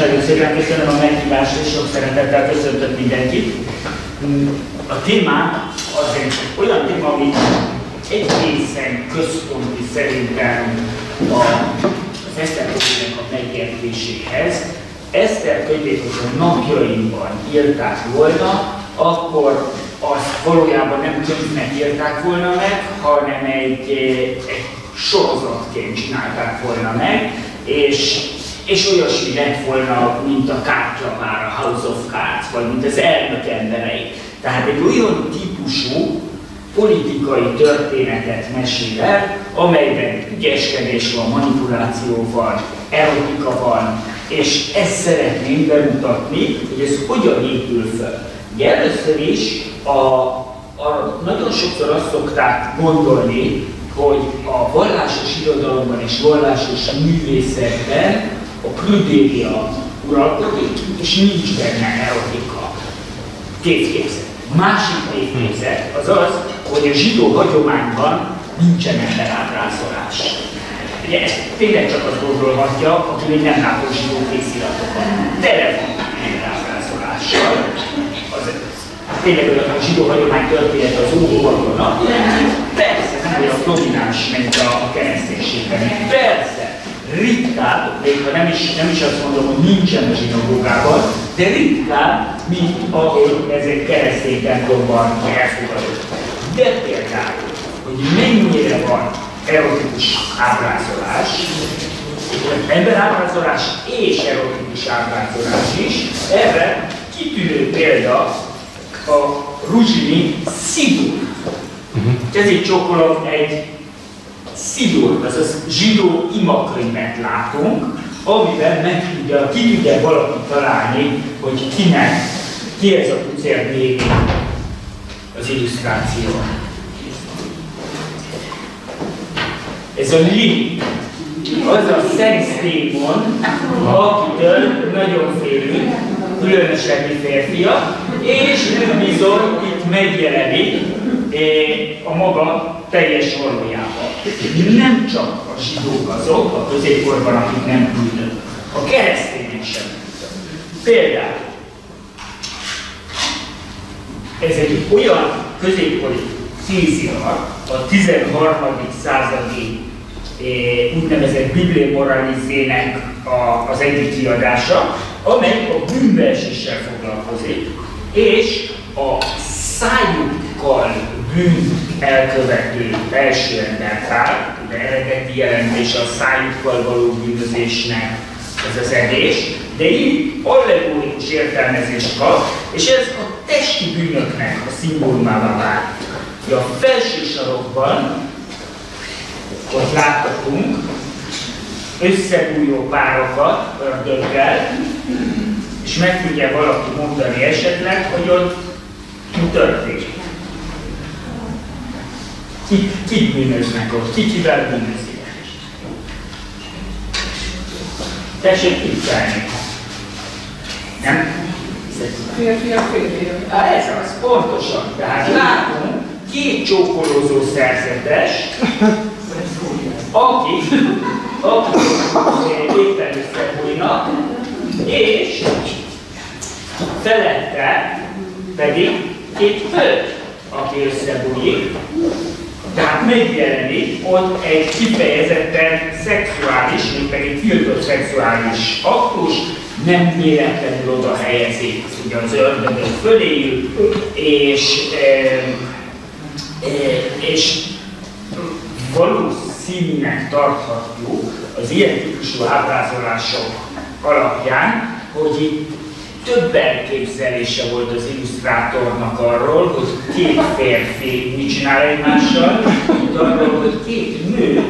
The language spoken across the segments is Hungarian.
nagyon szépen köszönöm a meghívást, és sok szeretettel köszöntök mindenkit. A témám az egy olyan téma, ami egészen központi szerintem a, az Eszter a megértéséhez. Eszter könyvét, hogyha napjainkban írták volna, akkor azt valójában nem könyvnek írták volna meg, hanem egy, egy sorozatként csinálták volna meg, és, és olyasmi lett volna, mint a kártyavár, a House of Cards, vagy mint az elnök emberei. Tehát egy olyan típusú politikai történetet mesél el, amelyben ügyeskedés van, manipuláció van, erotika van, és ezt szeretném bemutatni, hogy ez hogyan épül fel. Ugye először is a, a, nagyon sokszor azt szokták gondolni, hogy a vallásos irodalomban és vallásos művészetben a prüdéria uralkodik, és nincs benne erotika. Tévképzet. Másik tévképzet az az, hogy a zsidó hagyományban nincsen emberábrázolás. Ugye ezt tényleg csak az gondolhatja, aki még nem látott zsidó késziratokat. Tele van emberábrázolással. Az, tényleg a zsidó hagyomány történet az ókorban Persze, nem olyan domináns, mint a kereszténységben. Persze, ritkább, még ha nem is, nem is azt mondom, hogy nincsen a zsinagógában, de ritkább, mint ahol ezek keresztény templomban elfogadott. De például, hogy mennyire van erotikus ábrázolás, ember ábrázolás és erotikus ábrázolás is, erre kitűnő példa a Ruzsini szidur. Uh-huh. Ezért csókolom egy szidur, azaz zsidó imakönyvet látunk, amiben meg tudja, ki tudja valaki találni, hogy kinek, ki ez a pucér az illusztráció. Ez a Li, az a szexdémon, akitől nagyon félünk, különösen mi férfiak, és ő bizony itt megjelenik eh, a maga teljes valójában. Nem csak a zsidók azok a középkorban, akik nem bűnök. A keresztények sem Például, ez egy olyan középkori kézirat, a 13. századi eh, úgynevezett Biblia Moralizének az egyik kiadása, amely a bűnbeeséssel foglalkozik, és a szájukkal bűn elkövető első embertár, de eredeti jelentés a szájukkal való bűnözésnek ez az egész, de így allegórikus értelmezést kap, és ez a testi bűnöknek a szimbólumává vált. A felső sarokban ott láthatunk összebújó párokat ördöggel, és meg tudja valaki mondani esetleg, hogy ott mi történik. Kik, kik bűnöznek ott, ki kivel bűnözik. Tessék tippelni. Nem? Férfi a férfi. Ez az, pontosan. Tehát látunk két csókolózó szerzetes, akik, akik éppen összebújnak, és felette pedig két hölgy, aki összebújik, tehát megjelenik ott egy kifejezetten szexuális, még pedig tiltott szexuális aktus, nem véletlenül oda helyezik ugye az ördögöt föléjük, és, e, e, és valószínűnek tarthatjuk az ilyen típusú ábrázolások alapján, hogy itt több elképzelése volt az illusztrátornak arról, hogy két férfi mit csinál egymással, mint arról, hogy két nő,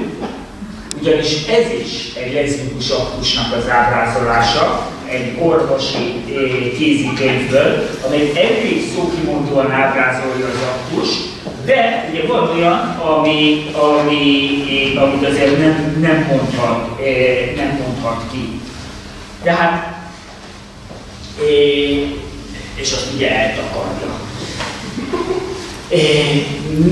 ugyanis ez is egy leszbikus aktusnak az ábrázolása, egy orvosi eh, kézikönyvből, amely elég szókimondóan ábrázolja az aktus, de ugye van olyan, ami, ami, amit azért nem, nem, mondhat, eh, nem mondhat ki. Tehát és azt ugye eltakarja.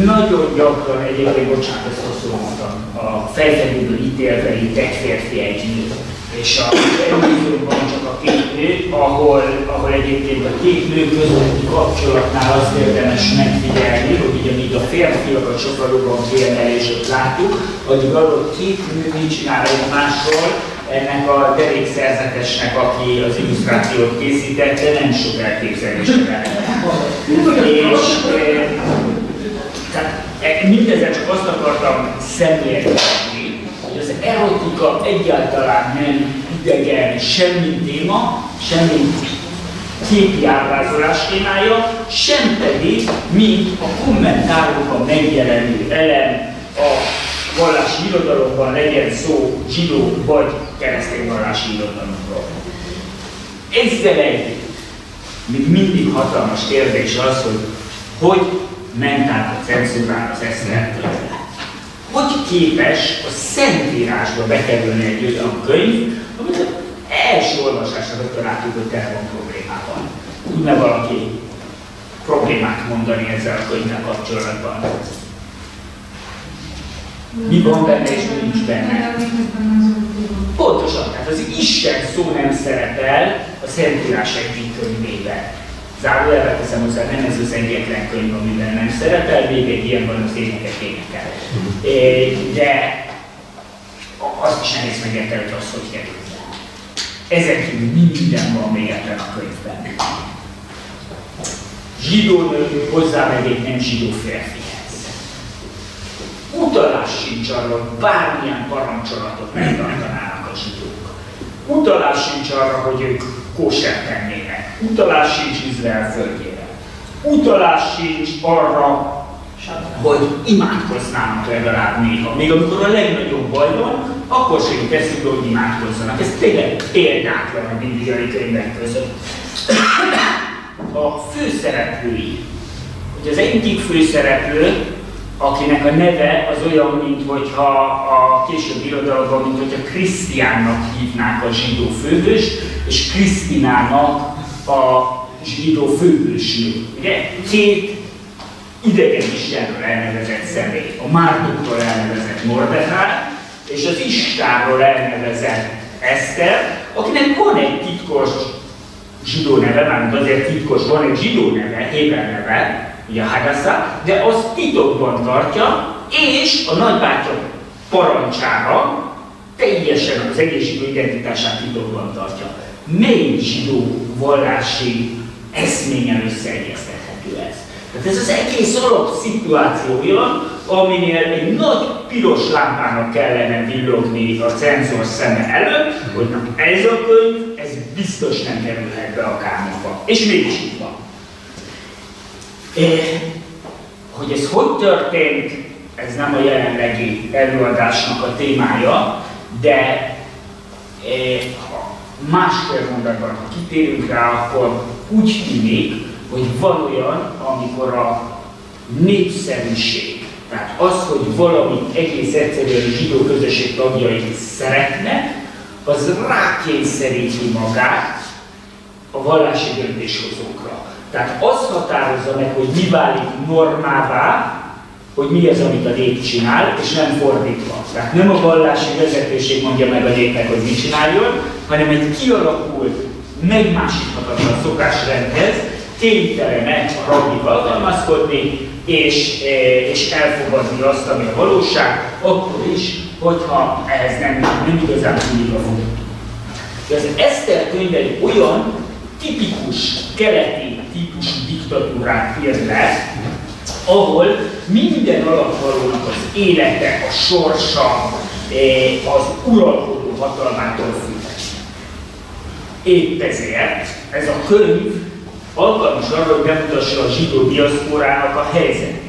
Nagyon gyakran egyébként, bocsánat, ezt rosszul mondtam, a fejfedőből ítélve itt egy férfi egy nő, és a előzőben csak a két két nő közötti kapcsolatnál azt érdemes megfigyelni, hogy ugye míg a férfiakat sokkal jobban kiemelését látjuk, addig arról két nő mit csinál egymásról, ennek a derékszerzetesnek, aki az illusztrációt készítette, nem sok elképzelésre És e, tehát e, mindezzel csak azt akartam szemléltetni, hogy az erotika egyáltalán nem idegen semmi téma, semmi képi ábrázolás témája, sem pedig, mint a kommentárokban megjelenő elem a vallási irodalomban legyen szó zsidó vagy keresztény vallási irodalomról. Ezzel együtt még mindig hatalmas kérdés az, hogy hogy ment át a cenzúrán az esztertől. Hogy képes a Szentírásba bekerülni egy olyan könyv, amit az első olvasásra rögtön látjuk, hogy tele problémában. Tudna valaki problémát mondani ezzel a könyvvel kapcsolatban? Mi van benne és mi nincs benne? Pontosan, tehát az Isten szó nem szerepel a Szentírás egyik könyvében. Zárójelbe teszem hozzá, nem ez az egyetlen könyv, amiben nem szerepel, még egy ilyen van az énekek énekel. De azt is nehéz megérteni, hogy az hogy került Ezen kívül minden van még ebben a könyvben. Zsidó nő hozzámegy egy nem zsidó férfi utalás sincs arra, bármilyen parancsolatot megtartanának a zsidók. Utalás sincs arra, hogy ők kóser tennének. Utalás sincs Izrael földjére. Utalás sincs arra, hogy imádkoznának legalább néha. Még amikor a legnagyobb baj van, akkor sem teszünk, hogy imádkozzanak. Ez tényleg példátlan a bibliai könyvek között. A főszereplői, hogy az egyik főszereplő akinek a neve az olyan, mint hogyha a később irodalomban, mint hogyha Krisztiánnak hívnák a zsidó főhős, és Krisztinának a zsidó főhősnő. Ugye? Két idegen istenről elnevezett személy. A Mártoktól elnevezett Mordechai, és az Istánról elnevezett Eszter, akinek van egy titkos zsidó neve, mármint azért titkos, van egy zsidó neve, Héber neve, ugye a Hadassah, de az titokban tartja, és a nagybátyja parancsára teljesen az egész zsidó identitását titokban tartja. Mely zsidó vallási eszményen összeegyeztethető ez? Tehát ez az egész alap szituációja, aminél egy nagy piros lámpának kellene villogni a cenzor szeme előtt, hogy ez a könyv, ez biztos nem kerülhet be a kánonba. És mégis. Hogy ez hogy történt, ez nem a jelenlegi előadásnak a témája, de ha másfél mondatban, ha kitérünk rá, akkor úgy tűnik, hogy van olyan, amikor a népszerűség, tehát az, hogy valami egész egyszerűen zsidó közösség tagjai szeretnek, az rákényszeríti magát a vallási döntéshozókra. Tehát az határozza meg, hogy mi válik normává, hogy mi az, amit a nép csinál, és nem fordítva. Tehát nem a vallási vezetőség mondja meg a népnek, hogy mit csináljon, hanem egy kialakult, megmásíthatatlan szokásrendhez kénytelenek a rabbi alkalmazkodni, és, e, és elfogadni azt, ami a valóság, akkor is, hogyha ehhez nem, nem igazán tudjuk a fog. Az Eszter könyv egy olyan tipikus keleti diktatúrát ír le, ahol minden alapvalónak az élete, a sorsa, eh, az uralkodó hatalmától függ. Épp ezért ez a könyv alkalmas arra, hogy bemutassa a zsidó diaszporának a helyzetét.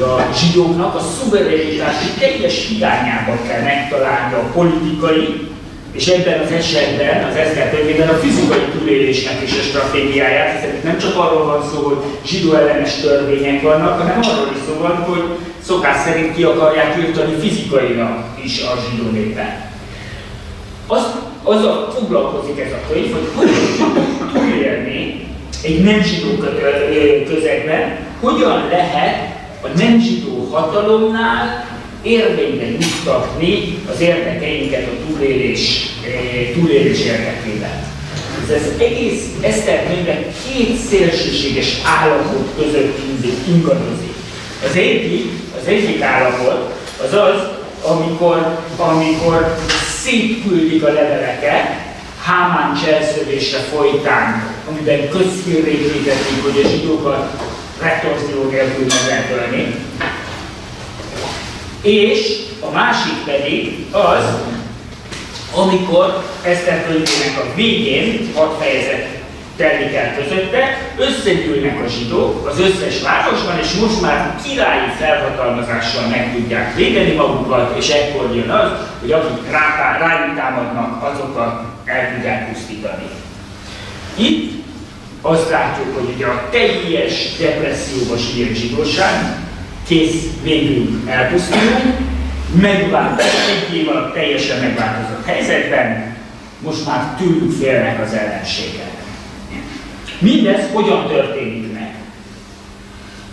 A zsidóknak a szuverenitási teljes hiányában kell megtalálni a politikai, és ebben az esetben, az könyvében a fizikai túlélésnek is a stratégiáját, hiszen nem csak arról van szó, hogy zsidó ellenes törvények vannak, hanem arról is szó van, hogy szokás szerint ki akarják írtani fizikailag is a zsidó népen. Az, a foglalkozik ez a könyv, hogy hogyan túlélni egy nem zsidó közegben, hogyan lehet a nem zsidó hatalomnál érvényre juttatni az érdekeinket a túlélés, eh, túlélés érdekében. Ez az egész Eszter könyve két szélsőséges állapot között ingadozik. Az egyik, az egyik állapot az az, amikor, amikor szétküldik a leveleket, Hámán cselszövésre folytán, amiben közhírré hogy a zsidókat retorzió nélkül meg lehet ölni. És a másik pedig az, amikor Eszter könyvének a végén, hat fejezet telik el közötte, összegyűlnek a zsidók az összes városban, és most már királyi felhatalmazással meg tudják védeni magukat, és ekkor jön az, hogy akik rá, rájuk támadnak, azokat el tudják pusztítani. Itt azt látjuk, hogy ugye a teljes depresszióba sírt zsidóság, kész, végül elpusztulunk, megváltozott, egy év alatt teljesen megváltozott helyzetben, most már tőlük félnek az ellenségek. Mindez hogyan történik meg?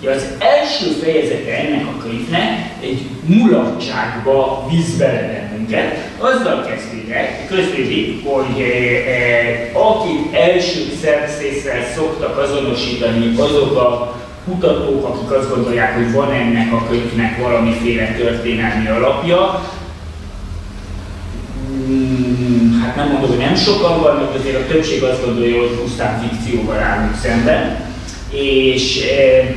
Ja, az első fejezete ennek a könyvnek egy mulatságba víz bele bennünket. Azzal kezdődik, közvédik, hogy e, e, akik első szerszéssel szoktak azonosítani azok a kutatók, akik azt gondolják, hogy van ennek a könyvnek valamiféle történelmi alapja, hmm, hát nem mondom, hogy nem sokan vannak, azért a többség azt gondolja, hogy pusztán fikcióval állunk szemben, és, eh,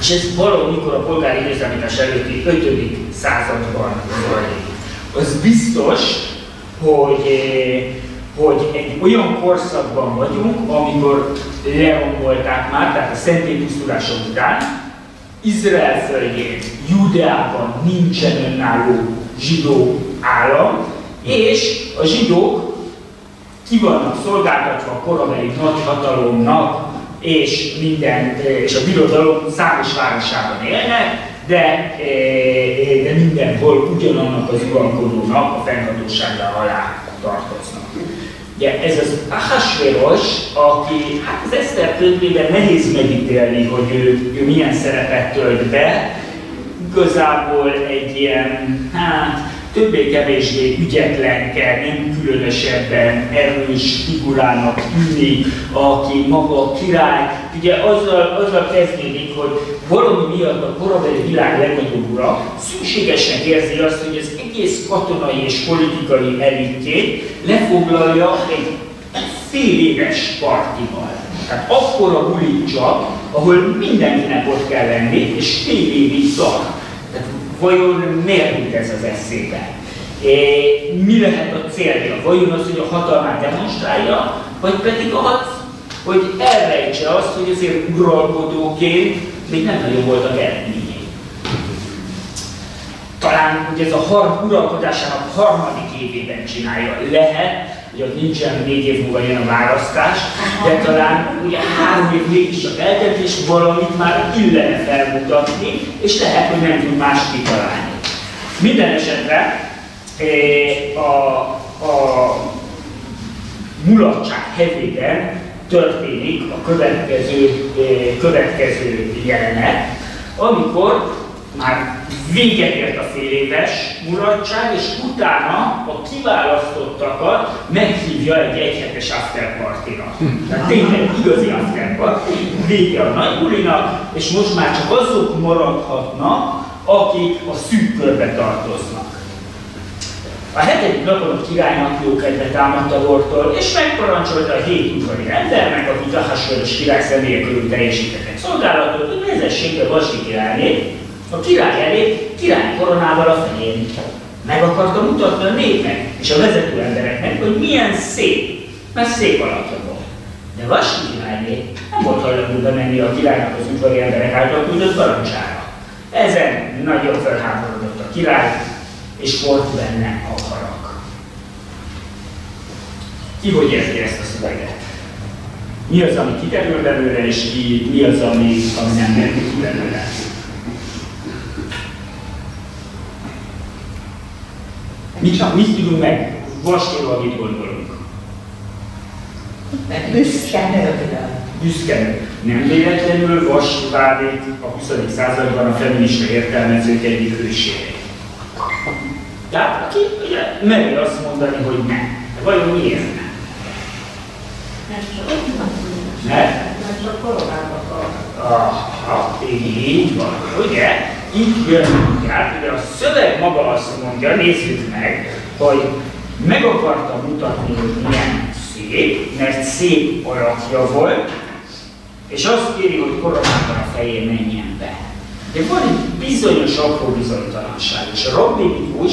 és ez valamikor a polgári időszámítás előtti 5. században zajlik. Az biztos, hogy eh, hogy egy olyan korszakban vagyunk, amikor lerombolták már, tehát a szentély pusztulása után, Izrael földjén, Judeában nincsen önálló zsidó állam, és a zsidók ki vannak szolgáltatva a korabeli nagyhatalomnak, és, minden, és a birodalom számos városában élnek, de, de mindenhol ugyanannak az uralkodónak a fennhatósága alá tartoznak. Ugye ez az Ahasveros, aki hát az Eszter könyvében nehéz megítélni, hogy ő, ő milyen szerepet tölt be. Igazából egy ilyen, hát többé-kevésbé ügyetlenke, nem különösebben erős figurának tűnik, aki maga a király. Ugye azzal, azzal kezdődik, hogy valami miatt a korabeli világ legnagyobb ura szükségesnek érzi azt, hogy az egész katonai és politikai elitjét lefoglalja egy fél éves partival. Tehát akkor a csak, ahol mindenkinek ott kell lenni, és fél évig tart. Tehát vajon miért jut ez az eszébe? É, mi lehet a célja? Vajon az, hogy a hatalmát demonstrálja, vagy pedig az, hogy elrejtse azt, hogy azért uralkodóként még nem nagyon voltak eredményei. Talán hogy ez a har uralkodásának harmadik évében csinálja. Lehet, hogy ott nincsen négy év múlva jön a választás, de talán ugye három év mégis csak eltelt, és valamit már illene felmutatni, és lehet, hogy nem tud más kitalálni. Minden esetre eh, a, a mulatság hevében történik a következő, következő jelenet, amikor már véget ért a fél éves mulatság, és utána a kiválasztottakat meghívja egy egyhetes afterpartira. Tehát tényleg igazi afterparty, vége a nagy bulinak, és most már csak azok maradhatnak, akik a szűk körbe tartoznak. A hetedik napon a királynak jó kedve támadt a bortól, és megparancsolta a hét udvari embernek, akik a hasonlós király személye körül teljesítettek szolgálatot, hogy vezessék be Vasi királynét, a király elé király koronával a fején. Meg akarta mutatni a népnek és a vezető embereknek, hogy milyen szép, mert szép alakja volt. De Vasi királyné nem volt hajlandó bemenni a királynak az udvari emberek által küldött parancsára. Ezen nagyon felháborodott a király, és volt benne a harag. Ki hogy érti ezt a szöveget? Mi az, ami kiderül belőle, és ki, mi az, ami, ami nem derül ki belőle? Mit, mit tudunk meg? Vasról, mit gondolunk? Büszkenő. Büszkenő. Nem véletlenül Vas válik a 20. században a feminista értelmezők egyik hősége. Tehát aki ugye meri azt mondani, hogy nem. Vajon miért nem? Mert? csak koronával Aha, így van, ugye? Így jön mindjárt, ugye a szöveg maga azt mondja, nézzük meg, hogy meg akarta mutatni, hogy milyen szép, mert szép alakja volt, és azt kéri, hogy koronában a fején menjen be. De van egy bizonyos apró bizonytalanság, és a rabbinikus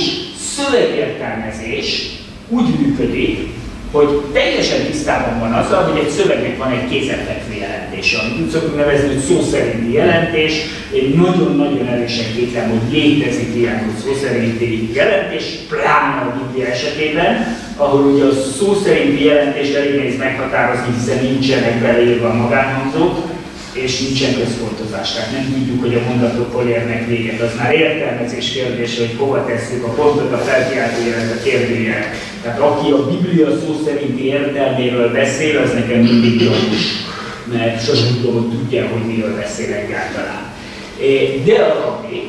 szövegértelmezés úgy működik, hogy teljesen tisztában van azzal, hogy egy szövegnek van egy kézenfekvő jelentése, amit úgy szoktunk nevezni, hogy szó szerinti jelentés. Én nagyon-nagyon erősen kétlem, hogy létezik ilyen, hogy szó szerinti jelentés, pláne a Biblia esetében, ahol ugye a szó szerinti jelentést elég nehéz meghatározni, hiszen nincsenek beleírva a magánhangzók, és nincsen központozás. Tehát nem tudjuk, hogy a mondatok hol érnek véget. Az már értelmezés kérdése, hogy hova tesszük a pontot, a felkiáltójelet, a kérdőjelet. Tehát aki a Biblia szó szerinti értelméről beszél, az nekem mindig gyanús. Mert sosem tudom, hogy tudja, hogy miről beszél egyáltalán. De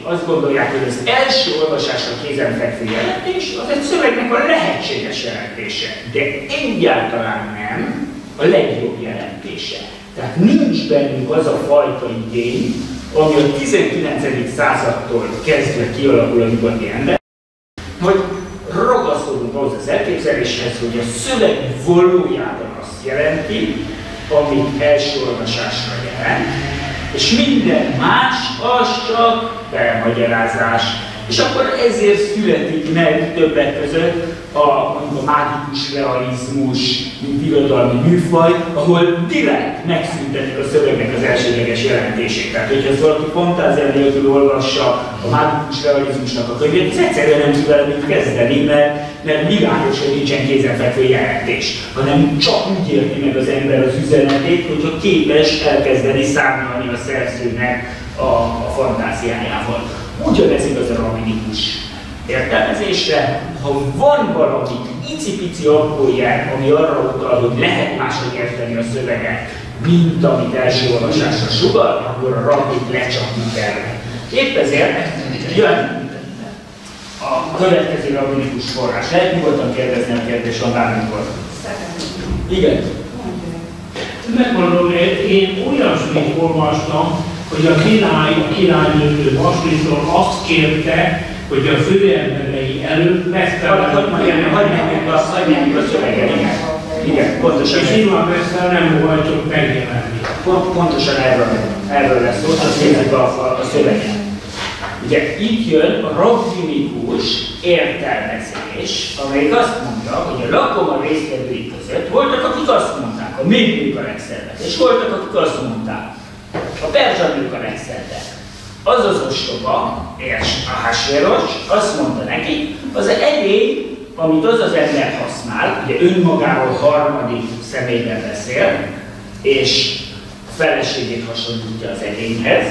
azt gondolják, hogy az első olvasásra kézenfekvő jelentés az egy szövegnek a lehetséges jelentése, de egyáltalán nem a legjobb jelentése. Tehát nincs bennünk az a fajta igény, ami a 19. századtól kezdve kialakul a nyugati ember, hogy ragaszkodunk ahhoz az elképzeléshez, hogy a szöveg valójában azt jelenti, amit első olvasásra jelent, és minden más az csak belmagyarázás, és akkor ezért születik meg többek között a, mondjuk a mágikus realizmus, mint irodalmi műfaj, ahol direkt megszüntetik a szövegnek az elsődleges jelentését. Tehát, hogyha ez valaki fantázia nélkül olvassa a mágikus realizmusnak a könyvét, az egyszerűen nem tud vele mit kezdeni, mert, mert világos, hogy nincsen kézenfekvő jelentés, hanem csak úgy érti meg az ember az üzenetét, hogyha képes elkezdeni számolni a szerzőnek a, a fantáziájával. Ugyanez igaz a rabinikus értelmezésre, ha van valami icipici jel, ami arra utal, hogy lehet máshogy érteni a szöveget, mint amit első olvasásra sugal, akkor a rabbit lecsapni kell. Épp ezért jön a következő rabinikus forrás. Lehet nyugodtan kérdezni a kérdést, van bármikor. Igen. Megmondom, én olyasmit olvastam, hogy a király, a királynő Vaslisztól azt kérte, hogy a főemberei előtt mesztelen... Hagyj menjünk a, hagyj a szöveget, igen. Igen, pontosan. És Imán Mesztel nem voltunk megjelenni. Pont, pontosan erről, erről lesz szó, azt nézzük a, a, a szöveget. Ugye itt jön a rabbinikus értelmezés, amelyik azt mondja, hogy a lakoma résztvevői között voltak, akik azt mondták, a a legszebbek, és voltak, akik azt mondták, a perzsa a legszebbek. Az az ostoba, a Hásvéros, azt mondta neki, az edény, amit az az ember használ, ugye önmagáról harmadik személyben beszél, és a feleségét hasonlítja az edényhez,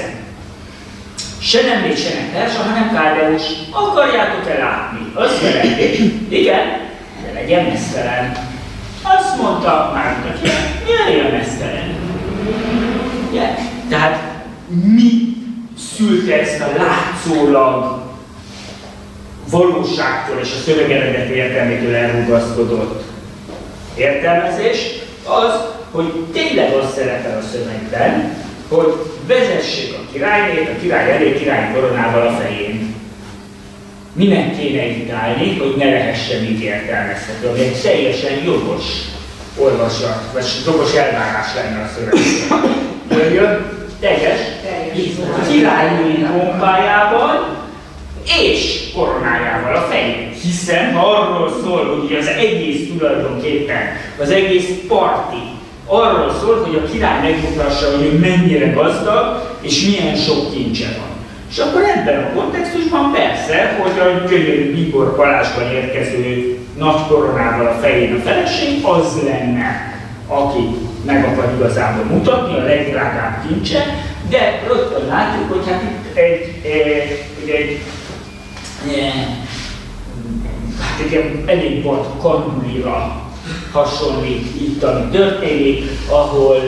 se nem még se nem persa, hanem kárdeus. Akarjátok-e látni? Azt jelenti, igen, de legyen mesztelen. Azt mondta már neki, jöjjön mesztelen. Yeah. Tehát mi szülte ezt a látszólag valóságtól és a szöveg eredeti értelmétől elrugaszkodott értelmezés, az, hogy tényleg az szerepel a szövegben, hogy vezessék a királynét a király elé király koronával a fején. Minek kéne itt állni, hogy ne lehessen így értelmezhető, ami egy teljesen jogos olvasat, vagy jogos elvárás lenne a szövegben. Jön, teljes, királynői pompájában és koronájával a fején. Hiszen arról szól, hogy az egész tulajdonképpen, az egész parti arról szól, hogy a király megmutassa, hogy ő mennyire gazdag, és milyen sok kincse van. És akkor ebben a kontextusban persze, hogy a gyönyörű Bíbor Balázsban érkező nagy koronával a fején a feleség, az lenne, aki meg akar igazából mutatni, a legdrágább kincse, de rögtön látjuk, hogy hát itt egy, egy, egy, egy hát egy elég volt kandulira hasonlít itt, ami történik, ahol e,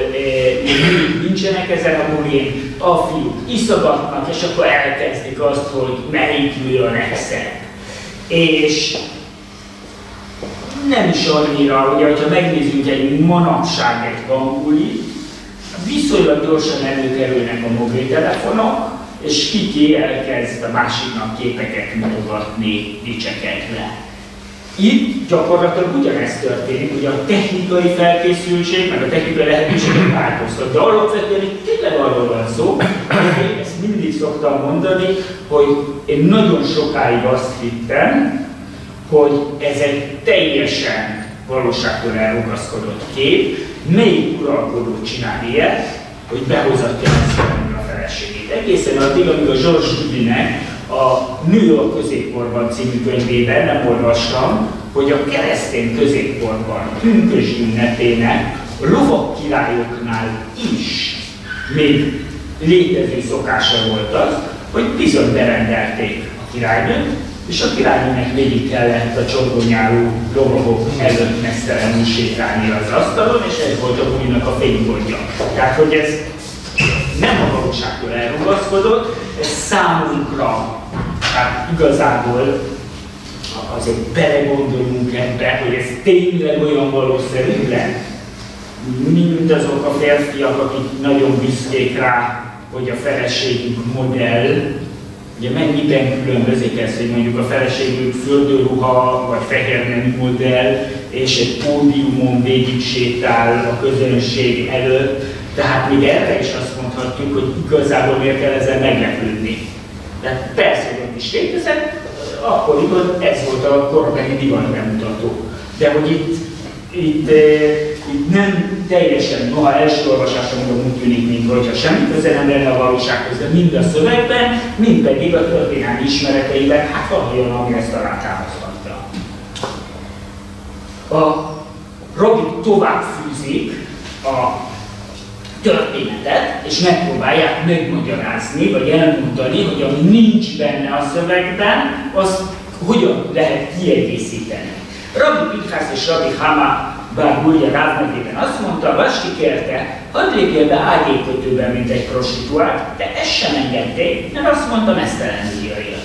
nincsenek ezen a bulin, a fiúk iszogatnak, és akkor elkezdik azt, hogy melyik mű a. És nem is annyira, ugye, hogyha megnézzünk egy manapság egy ganguli, viszonylag gyorsan előkerülnek a mobiltelefonok, és kiki elkezd a másiknak képeket mutogatni, dicsekedve. Itt gyakorlatilag ugyanezt történik, hogy a technikai felkészültség, meg a technikai lehetőségek változtak, de alapvetően itt tényleg arról van szó, hogy én ezt mindig szoktam mondani, hogy én nagyon sokáig azt hittem, hogy ez egy teljesen valóságtól elrugaszkodott kép, melyik uralkodó csinál ilyet, hogy behozatja a feleségét. Egészen addig, amíg a George Dubinek a New York középkorban című könyvében nem olvastam, hogy a keresztény középkorban pünkös ünnepének a lovak királyoknál is még létező szokása volt az, hogy bizony berendelték a királynőt, és a királynőnek végig kellett a csorgonyáló lovagok előtt mesztelenül sétálni az asztalon, és ez volt a bulinak a fénypontja. Tehát, hogy ez nem a valóságtól elrugaszkodott, ez számunkra, hát igazából azért belegondolunk ebbe, hogy ez tényleg olyan valószerű lett, mint azok a férfiak, akik nagyon büszkék rá, hogy a feleségük modell, Ugye mennyiben különbözik ez, hogy mondjuk a feleségük földőruha vagy fehér nemű modell, és egy pódiumon végig sétál a közönség előtt, tehát még erre is azt mondhatjuk, hogy igazából miért kell ezzel meglepődni. De persze, hogy is létezett, akkor ez volt a korabeli divat bemutató. De hogy itt, itt, itt nem teljesen, noha első olvasásra mondom úgy tűnik, mint hogyha semmi köze nem lenne a valósághoz, de mind a szövegben, mind pedig a történelmi ismereteiben, hát van olyan, ami ezt alátámaszthatja. A Robi tovább fűzik a történetet, és megpróbálják megmagyarázni, vagy elmondani, hogy ami nincs benne a szövegben, azt hogyan lehet kiegészíteni. Rabbi Pinchas és Rabbi Hama bár Gulja Ráv azt mondta, Vasti kérte, hadd lépjél be ágyékötőben, mint egy prostituált, de ezt sem engedték, mert azt mondta, mesztelen írja.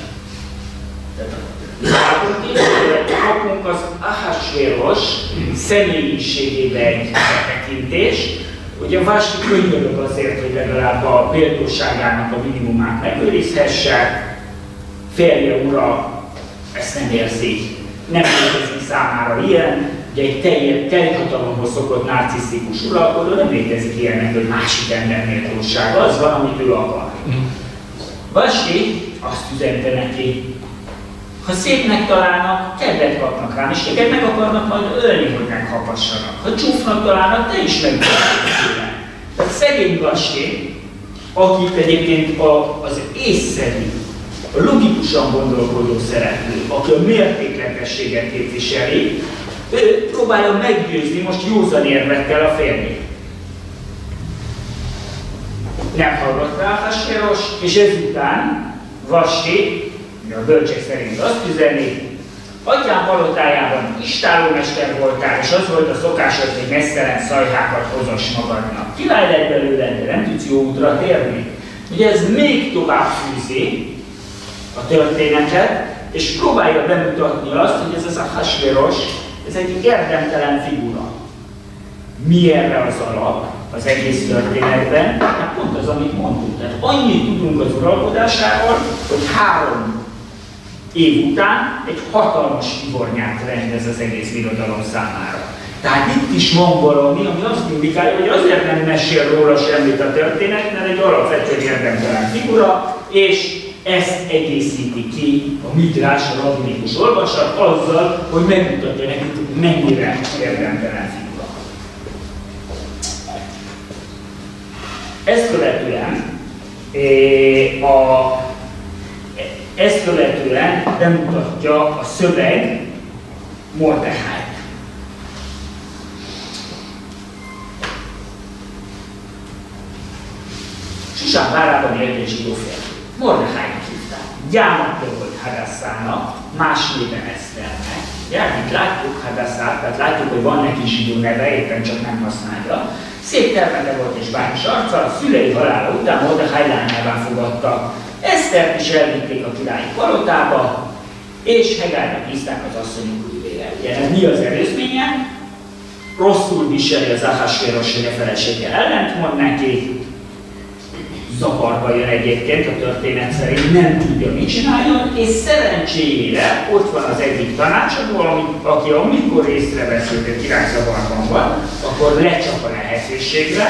kapunk az Ahasvéros személyiségébe egy betekintés, Ugye Vasti könyörög azért, hogy legalább a méltóságának a minimumát megőrizhesse, férje ura ezt nem érzi, nem létezik számára ilyen, ugye egy teljes, teljhatalomhoz szokott narcisztikus uralkodó, nem létezik ilyenek, hogy másik ember méltósága, az van, amit ő akar. Vasti azt üzente neki, ha szépnek találnak, kedvet kapnak rám, és téged meg akarnak majd ölni, hogy meghapassanak. Ha csúfnak találnak, te is megtalálnak Tehát szegény Vasti, akit egyébként a, az észszerű, a logikusan gondolkodó szereplő, aki a mértékletességet képviseli, ő próbálja meggyőzni most józan érvekkel a férjét. Nem hallgat rá Haskeros, és ezután Vasti a bölcsek szerint azt üzeni, Atyám palotájában istálómester voltál, és az volt a szokás, hogy mesztelen szajhákat hozos magadnak. Király lett belőle, de nem tudsz jó útra térni. Ugye ez még tovább fűzi a történetet, és próbálja bemutatni azt, hogy ez az a hasvéros, ez egy érdemtelen figura. Mi erre az alap az egész történetben? Hát pont az, amit mondtunk. Tehát annyit tudunk az uralkodásáról, hogy három év után egy hatalmas kibornyát rendez az egész birodalom számára. Tehát itt is van valami, ami azt indikálja, hogy azért nem mesél róla semmit a történet, mert egy alapvetően érdemtelen figura, és ezt egészíti ki a midrás, a rabinikus olvasat azzal, hogy megmutatja nekik, mennyire érdemtelen figura. Ezt követően a ezt követően bemutatja a szöveg Mordechájt. Susán várában élt egy zsidó férfi. Mordechájt hívták. Gyámatja volt Hadasszának, más néven Eszternek. Ja, itt látjuk Hadasszát, tehát látjuk, hogy van neki zsidó neve, éppen csak nem használja. Szép termete volt és bánis arca, szülei halála után Mordechai lányává fogadta Esztert is elvitték a királyi palotába, és Hegárnak bízták az asszonyok ügyvével. ugye mi az előzménye, rosszul viseli az Ahasvéros, hogy a felesége ellentmond neki, zavarba jön egyébként a történet szerint, nem tudja, mit csináljon, és szerencsére ott van az egyik tanácsadó, aki amikor észreveszi, hogy a király zavarban van, akkor lecsap a lehetőségre,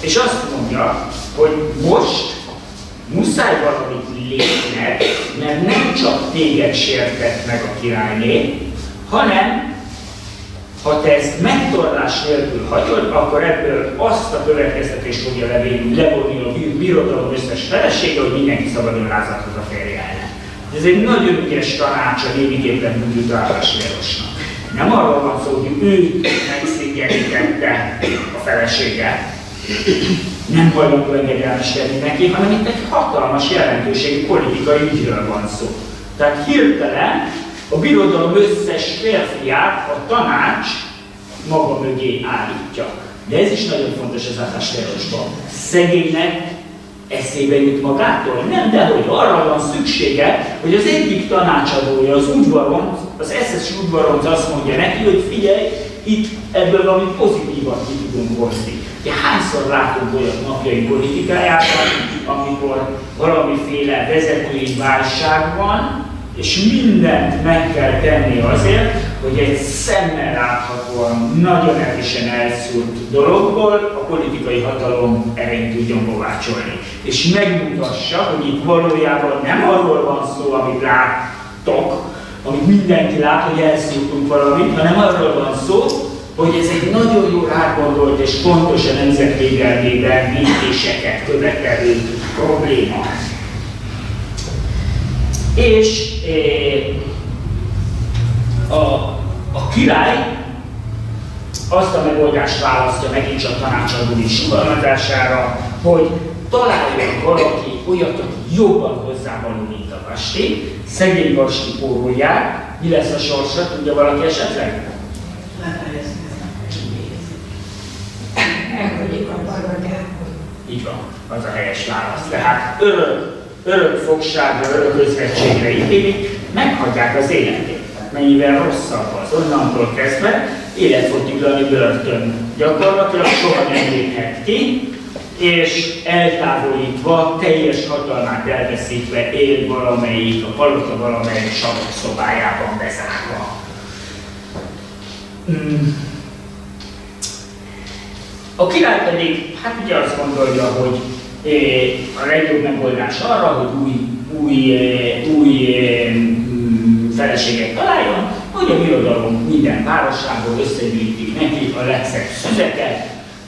és azt mondja, hogy most muszáj valamit lépned, mert nem csak téged sértett meg a királyné, hanem ha te ezt megtorlás nélkül hagyod, akkor ebből azt a következtetést fogja levonni a birodalom összes felesége, hogy mindenki szabadon lázadhat a férje ellen. Ez egy nagyon ügyes tanács a némiképpen bűnült Ahasvérosnak. Nem arról van szó, hogy ő megszégyenítette a feleséget, nem hajlandó engedelmeskedni neki, hanem itt egy hatalmas jelentőségű politikai ügyről van szó. Tehát hirtelen a birodalom összes férfiát a tanács maga mögé állítja. De ez is nagyon fontos az Ahasverosban. Szegénynek eszébe jut magától? Nem, de hogy arra van szüksége, hogy az egyik tanácsadója, az udvaron, az SS udvaron azt mondja neki, hogy figyelj, itt ebből valami pozitívat ki tudunk hozni. Ugye hányszor látunk olyat napjai politikájában, amikor valamiféle vezetői válság van, és mindent meg kell tenni azért, hogy egy szemmel láthatóan, nagyon erősen elszúrt dologból a politikai hatalom erényt tudjon kovácsolni. És megmutassa, hogy itt valójában nem arról van szó, amit láttok, amit mindenki lát, hogy elszúrtunk valamit, hanem arról van szó, hogy ez egy nagyon jól átgondolt és fontos a nemzetvédelmében lépéseket követelő probléma. És a, a király azt a megoldást választja megint csak tanácsadói sugalmazására, hogy találjon valaki olyat, aki jobban hozzávaló, mint a Vasti, szegény Vasti pórolják, mi lesz a sorsa, tudja valaki esetleg? Így van, az a helyes válasz. Tehát örök örök fogságra, örök özvegységre ítélik, meghagyják az életét. Mennyivel rosszabb az, onnantól kezdve életfogytiglani börtön. Gyakorlatilag soha nem léphet ki, és eltávolítva, teljes hatalmát elveszítve él valamelyik, a palota valamelyik sarok szobájában bezárva. Hmm. A király pedig, hát ugye azt gondolja, hogy a legjobb megoldás arra, hogy új, új, új mm, feleséget találjon, hogy a birodalom minden városából összegyűjtik neki a legszebb szüzeket,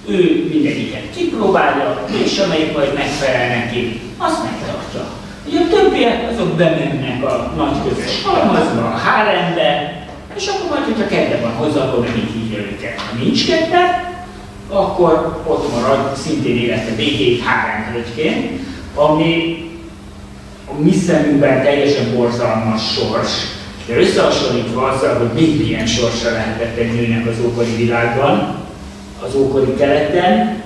ő mindegyiket kipróbálja, és amelyik majd megfelel neki, azt megtartja. Ugye a többiek azok bemennek a nagy közös halmazba, a hárembe, és akkor majd, hogyha kedve van hozzá, akkor megint hívja őket. Ha nincs kedve, akkor ott marad szintén élete végéig három hölgyként, ami a mi szemünkben teljesen borzalmas sors, de összehasonlítva azzal, hogy még milyen sorsa lehetett egy nőnek az ókori világban, az ókori keleten,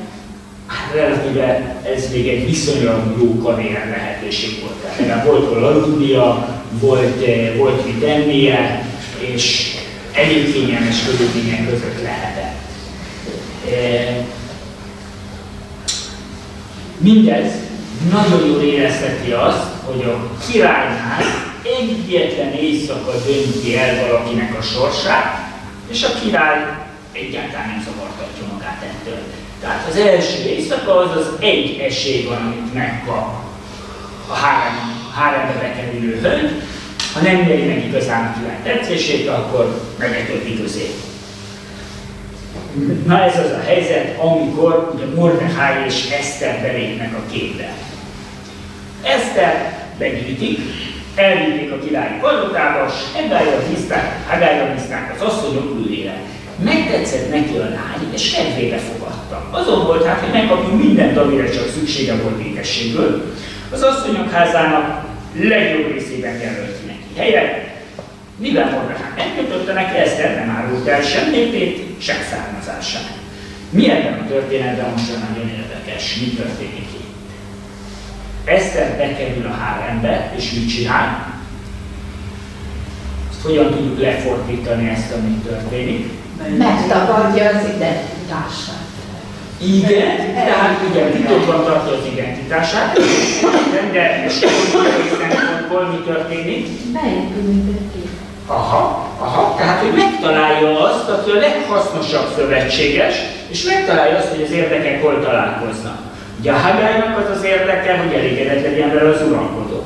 hát relatíve ez még egy viszonylag jó karrier lehetőség volt. Tehát volt hol aludnia, volt, eh, volt mit ennie, és elég kényelmes körülmények között lehetett. Mindez nagyon jól érezheti azt, hogy a királynál egyetlen éjszaka dönti el valakinek a sorsát, és a király egyáltalán nem zavartatja magát ettől. Tehát az első éjszaka az az egy esély van, amit megkap a három, hárombe bekerülő hölgy. Ha nem nyeri meg igazán a király tetszését, akkor többi közé. Na ez az a helyzet, amikor ugye Mordechai és Eszter belépnek a képbe. Eszter begyűjtik, elvitték a királyi palotába, és Hegályra bízták, Hegályra bízták az asszonyok ülére. Megtetszett neki a lány, és kedvébe fogadta. Azon volt hát, hogy megkapjon mindent, amire csak szüksége volt ékességből. Az asszonyok házának legjobb részében jelölt neki helyet, mivel kötötte neki, Eszter nem árult el sem népét, sem származását. Mi ebben a történetben most nagyon érdekes, mi történik itt? Eszter bekerül a hárembe, és mit csinál? hogyan tudjuk lefordítani ezt, ami történik. Megtagadja az identitását. Igen, tehát ugye titokban tartja az identitását, de szempontból mi történik? Beépülíti. Aha, aha, tehát hogy megtalálja azt, aki a leghasznosabb szövetséges, és megtalálja azt, hogy az érdekek hol találkoznak. Ugye a az az érdeke, hogy elégedett legyen vele az uralkodó.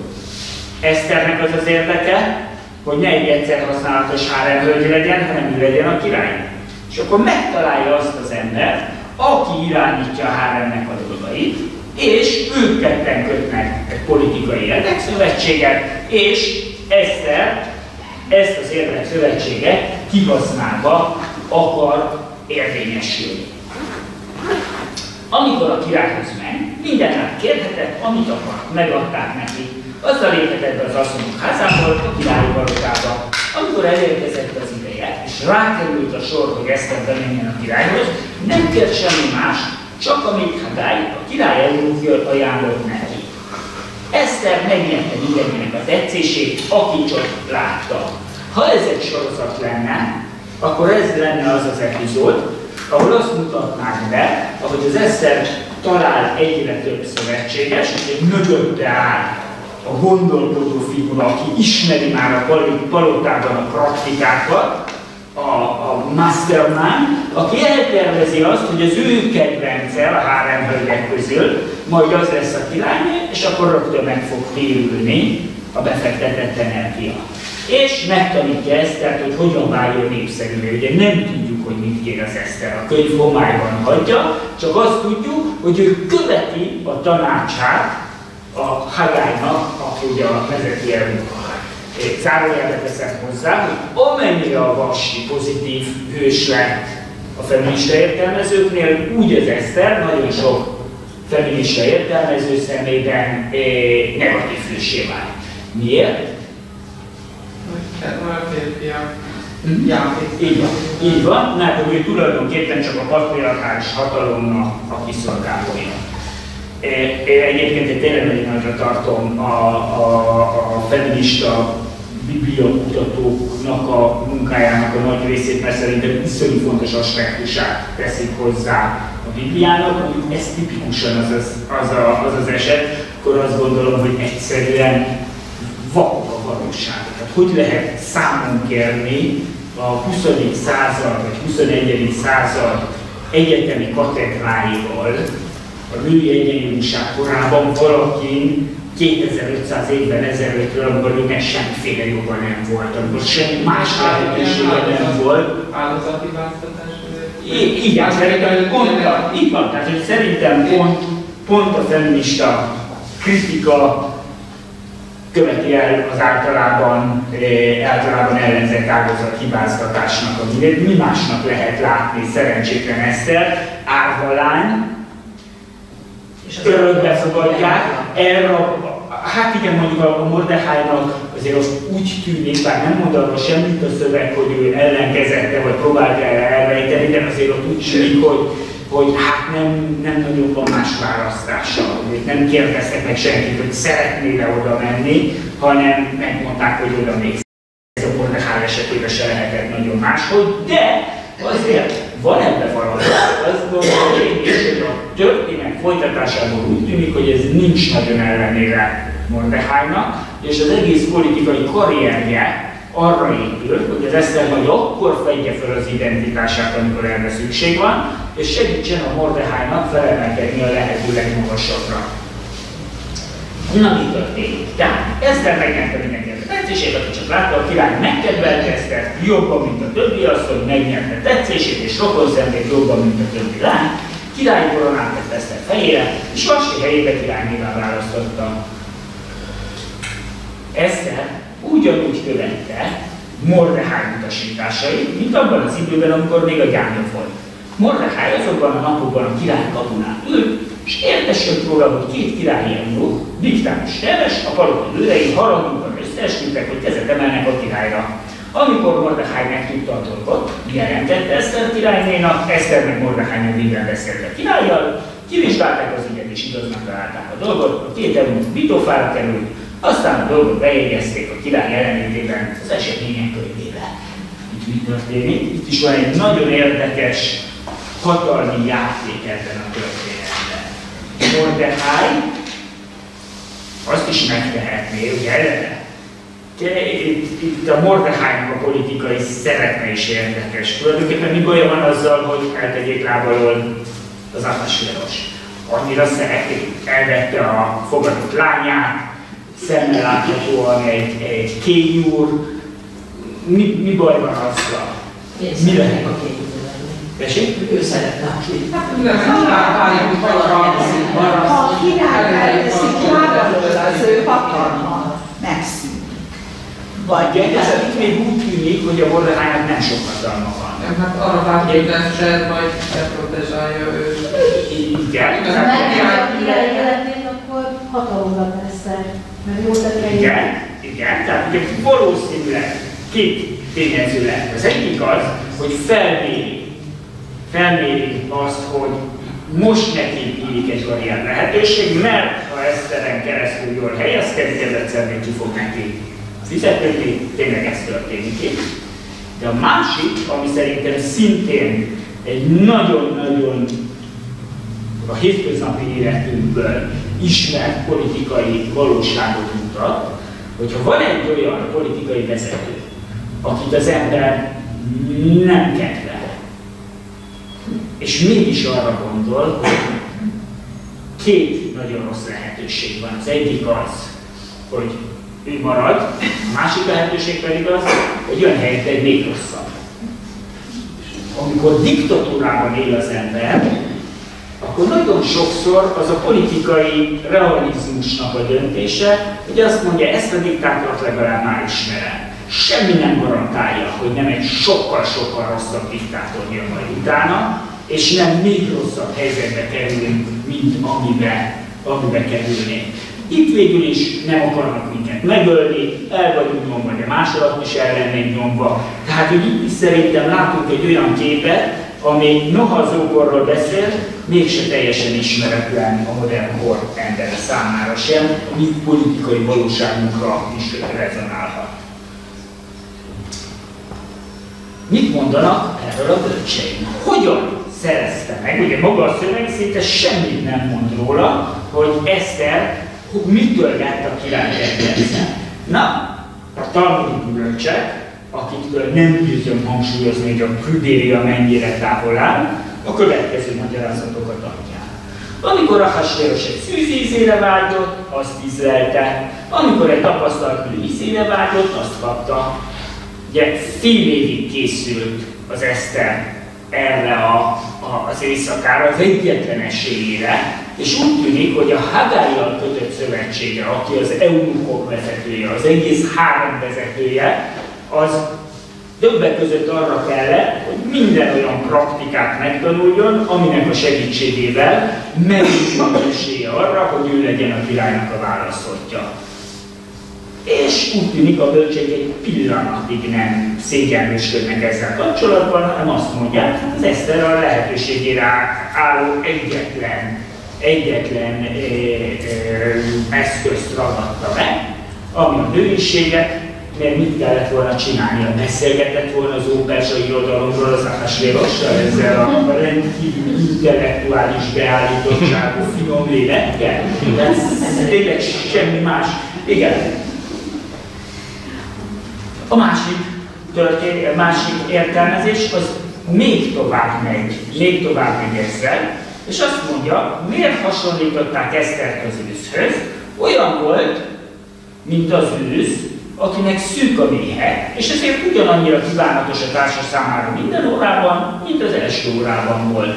Eszternek az az érdeke, hogy ne egy egyszer használatos háremhölgy legyen, hanem ő legyen a király. És akkor megtalálja azt az embert, aki irányítja a háremnek a dolgait, és ők ketten kötnek egy politikai érdekszövetséget, és Eszter ezt az érdekszövetséget kihasználva akar érvényesülni. Amikor a királyhoz ment, mindent kérhetett, amit akart, megadták neki. Azzal léphetett be az asszonyok házából, a királyi palotába. Amikor elérkezett az ideje, és rákerült a sor, hogy Eszter bemenjen a királyhoz, nem kért semmi más, csak amit Hadály, a király elmúltja ajánlott neki. Eszter megnyerte mindenkinek a tetszését, aki csak látta. Ha ez egy sorozat lenne, akkor ez lenne az az epizód, ahol azt mutatnák be, ahogy az Eszter talál egyre több szövetséges, és mögötte áll a gondolkodó figura, aki ismeri már a palotában a praktikákat, a, a mastermind, aki eltervezi azt, hogy az ő kedvence a három hölgyek közül majd az lesz a királynő, és akkor rögtön meg fog térülni a befektetett energia. És megtanítja Esztert, hogy hogyan váljon népszerűvé. Ugye nem tudjuk, hogy mit kér az Eszter. A könyv homályban hagyja, csak azt tudjuk, hogy ő követi a tanácsát a Hagálynak, aki ugye a vezeti Zárójelbe teszem hozzá, hogy amennyire a Vassi pozitív hős lett a feminista értelmezőknél, úgy az Eszter nagyon sok feminista értelmező szemében eh, negatív hősé vált. Miért? Így van, így van, mert hogy tulajdonképpen csak a patriarchális hatalomnak a kiszolgálója. Én egyébként tényleg nagyon nagyra tartom a, a, a feminista bibliakutatóknak a munkájának a nagy részét, mert szerintem iszonyú fontos aspektusát teszik hozzá a Bibliának, ez tipikusan az az, az, a, az, az eset, akkor azt gondolom, hogy egyszerűen vakok a valóság. Tehát hogy lehet számon kérni a 20. század vagy 21. század egyetemi katedráival, a női egyenjogúság korában valakin 2500 évben ezelőttről, amikor még semmiféle joga nem volt, amikor semmi más lehetősége nem volt. Áldozati választatás? Igen, szerintem pont, így van, tehát hogy szerintem pont, pont a feminista kritika követi el az általában, eh, általában ellenzett áldozat hibáztatásnak, ami mi másnak lehet látni szerencsétlen Eszter, árvalány, és örökbe fogadják, erre, hát igen, mondjuk a, Mordehájnak azért az úgy tűnik, bár nem mond arra semmit a szöveg, hogy ő ellenkezette, vagy próbálta elrejteni, de azért ott úgy tűnik, hogy, hogy hát nem, nem nagyon van más választása. Nem kérdeztek meg senkit, hogy szeretnél-e oda menni, hanem megmondták, hogy oda még ez a Mordechai esetében se lehetett nagyon máshogy, de azért van ebben valami. Azt gondolom hogy a történet folytatásából úgy tűnik, hogy ez nincs nagyon ellenére Mordechainak, és az egész politikai karrierje arra épül, hogy az Eszter majd akkor fedje fel az identitását, amikor erre szükség van, és segítsen a Mordechainak felemelkedni a lehető legmagasabbra. Na mi történik? Tehát Eszter megnyerte mindenki a tetszését, aki csak látta, a király megkedvelte Esztert jobban, mint a többi asszony, megnyerte tetszését, és rokon szemét jobban, mint a többi lány. Király koronát tett Eszter fejére, és Vasti helyébe királynévá választotta. Eszter ugyanúgy követte Mordechai utasításait, mint abban az időben, amikor még a gyámja volt. Mordechai azokban a napokban a király kapunán ült, és értesült róla, hogy két királyi emló, diktátus neves, a palota őrei haragukban összeesküdtek, hogy kezet emelnek a királyra. Amikor Mordechai megtudta a dolgot, jelentette Eszter királynénak, Eszter meg Mordechai nevében beszélt a királlyal, kivizsgálták az ügyet és igaznak találták a dolgot, a két emló bitófára került, Aztán a dolgot bejegyezték a király jelenlétében az események könyvébe. Itt mi történik? Itt is van egy nagyon érdekes hatalmi játék ebben a történetben. Mordecai azt is megtehetné, ugye eleve. Itt, itt a Mordecai-nak a politikai szerepe is érdekes. Tulajdonképpen mi baja van azzal, hogy eltegyék lábalól az Ahasveros? Annyira szereti, elvette a fogadott lányát, szemmel láthatóan egy, egy kényúr. Mi, mi baj van azzal? Mi lehet? a kényúr Tessék? Ő szeretne a kényúr. Hát hogy valami Ha a király elveszik lábalól az ő hatalma, megszűnik. Vagy ez itt még úgy tűnik, hogy a Mordecai-nak nem sok hatalma van. Nem, hát arra várjuk, hogy Eszter majd elprotezsálja őt. Igen, Igen. tehát- Megvan a király életén, akkor hatalomra teszel. Igen, igen, tehát ugye valószínűleg két tényező lehet. Az egyik az, hogy felméri, felméri azt, hogy most neki nyílik egy olyan lehetőség, mert ha Eszteren keresztül jól helyezkedik, ez egyszerűen ki fog neki fizetni, tényleg ez történik itt. De a másik, ami szerintem szintén egy nagyon-nagyon a hétköznapi életünkből ismert politikai valóságot mutat, hogyha van egy olyan politikai vezető, akit az ember nem kedvel, és mégis arra gondol, hogy két nagyon rossz lehetőség van. Az egyik az, hogy ő marad, a másik lehetőség pedig az, hogy jön helyette egy még rosszabb. Amikor diktatúrában él az ember, akkor nagyon sokszor az a politikai realizmusnak a döntése, hogy azt mondja, ezt a diktátort legalább már ismerem. Semmi nem garantálja, hogy nem egy sokkal-sokkal rosszabb diktátor jön majd utána, és nem még rosszabb helyzetbe kerülünk, mint amibe, amibe kerülnénk. Itt végül is nem akarnak minket megölni, el vagyunk nyomva, de másolat is el lennénk nyomva. Tehát, hogy itt is szerintem látunk egy olyan képet, ami noha az ókorról beszél, mégse teljesen ismeretlen a modern kor embere számára sem, a mi politikai valóságunkra is rezonálhat. Mit mondanak erről a bölcseim? Hogyan szerezte meg? Ugye maga a szöveg szinte semmit nem mond róla, hogy Eszter mitől lett a király kedvence. Na, a talmudi bölcsek, akiktől nem győzöm hangsúlyozni, hogy a prüdéria mennyire távol áll, a következő magyarázatokat adják. Amikor Ahasvéros egy szűz ízére vágyott, azt ízlelte. Amikor egy tapasztalatlan ízére vágyott, azt kapta. Ugye fél évig készült az Eszter erre a, a, az éjszakára, az egyetlen esélyére, és úgy tűnik, hogy a Hagályjal kötött szövetsége, aki az eunuchok vezetője, az egész három vezetője, az többek között arra kellett, hogy minden olyan praktikát megtanuljon, aminek a segítségével megint esélye arra, hogy ő legyen a királynak a választja. És úgy tűnik a bölcsek egy pillanatig nem szégyenlősködnek ezzel kapcsolatban, hanem azt mondják, hogy az Eszter a lehetőségére álló egyetlen, egyetlen e, e, eszközt ragadta meg, ami a nőiséget, mert mit kellett volna csinálnia? Beszélgetett volna az ópersa irodalomról az Ahasvérossal, ezzel a rendkívül intellektuális beállítottságú finom lélekkel? Ez tényleg semmi más. Igen. A másik történet, a másik értelmezés az még tovább megy, még tovább megy ezzel, és azt mondja, miért hasonlították Esztert az őszhöz? Olyan volt, mint az ősz, akinek szűk a méhe, és ezért ugyanannyira kívánatos a társa számára minden órában, mint az első órában volt.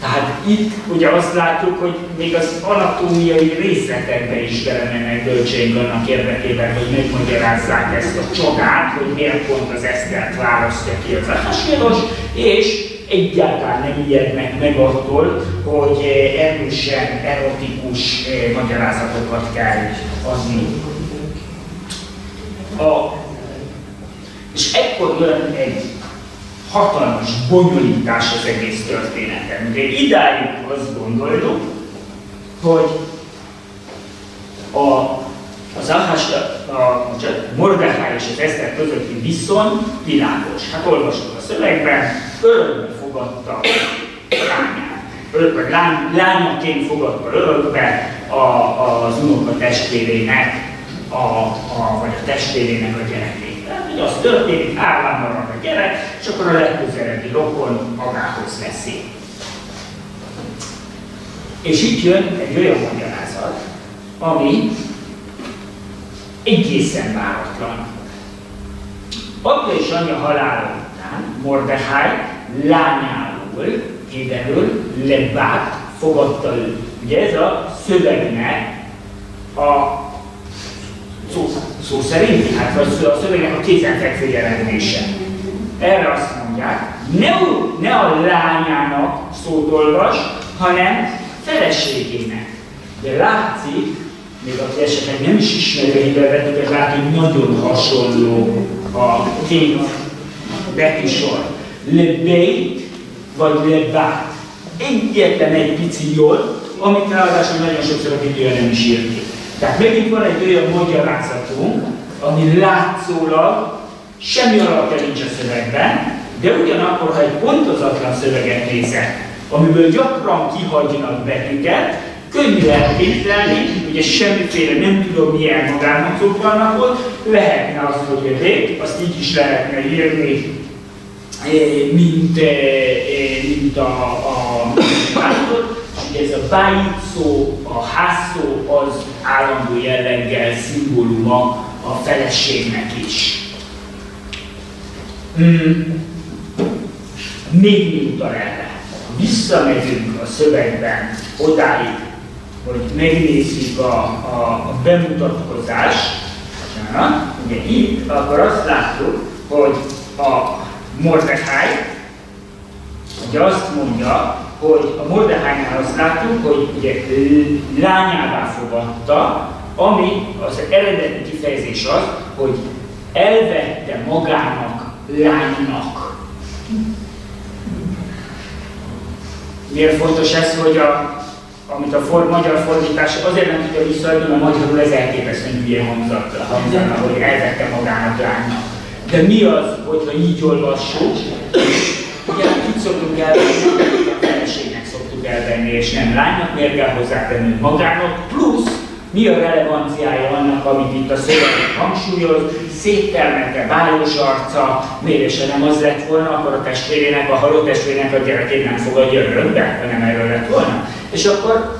Tehát itt ugye azt látjuk, hogy még az anatómiai részletekbe is belemennek bölcsénk annak érdekében, hogy megmagyarázzák ezt a csodát, hogy miért pont az Esztert választja ki az Ahasvéros, és egyáltalán nem ijednek meg attól, hogy erősen erotikus magyarázatokat kell adni. A, és ekkor jön egy hatalmas bonyolítás az egész történeten. Ugye idáig azt gondoljuk, hogy a, a az Ahás, a, a Mordechai és az Eszter közötti viszony világos. Hát olvastuk a szövegben, örökbe fogadta a lányát. Örökbe, lány, lányaként fogadta örökbe a, az unoka testvérének, a, a, vagy a testvérének a gyerekét. Tehát, hogy az történik, állán marad a gyerek, és akkor a legközelebbi rokon magához veszi. És itt jön egy olyan magyarázat, ami egészen váratlan. Apja és anyja halála után Mordechai lányáról, kiderül, Lebát fogadta ő. Ugye ez a szövegnek a szó, szó szerint, hát vagy a szövegnek a kézenfekvő jelentése. Erre azt mondják, ne, ne a lányának szót olvas, hanem feleségének. De látszik, még aki esetleg nem is ismeri a hibelvetőket, látni, hogy nagyon hasonló a két betűsor. Lebeit vagy lebát. Egyetlen egy pici jól, amit ráadásul nagyon sokszor a Biblia nem is írt. Tehát megint van egy olyan magyarázatunk, ami látszólag semmi alapja nincs a szövegben, de ugyanakkor, ha egy pontozatlan szöveget nézek, amiből gyakran kihagynak betűket, könnyű elképzelni, ugye semmiféle nem tudom milyen magánhangzók vannak ott, lehetne az, hogy a rég, azt így is lehetne írni, eh, mint, eh, eh, mint a, a és ez a bájt szó, a házszó az állandó jelleggel szimbóluma a feleségnek is. Mm. Még mi utal erre? Visszamegyünk a szövegben odáig, hogy megnézzük a, a, a bemutatkozást, ugye itt, akkor azt látjuk, hogy a Mordecai, ugye azt mondja, hogy a Mordehainál azt látjuk, hogy ugye lányává fogadta, ami az eredeti kifejezés az, hogy elvette magának lánynak. Miért fontos ez, hogy a amit a for, magyar fordítás azért nem tudja visszaadni, mert magyarul ez elképesztően hülye hangzana, hogy elvette magának lánynak. De mi az, hogyha így olvassuk, ugye így szoktunk elvenni, feleségnek szoktuk elvenni, és nem lánynak, miért kell hozzátenni magának, plusz mi a relevanciája annak, amit itt a szöveg hangsúlyoz, széttermelte, bájos arca, mégse nem az lett volna, akkor a testvérének, a halott testvérének a gyerekét nem fogadja örökbe, hanem erről lett volna. És akkor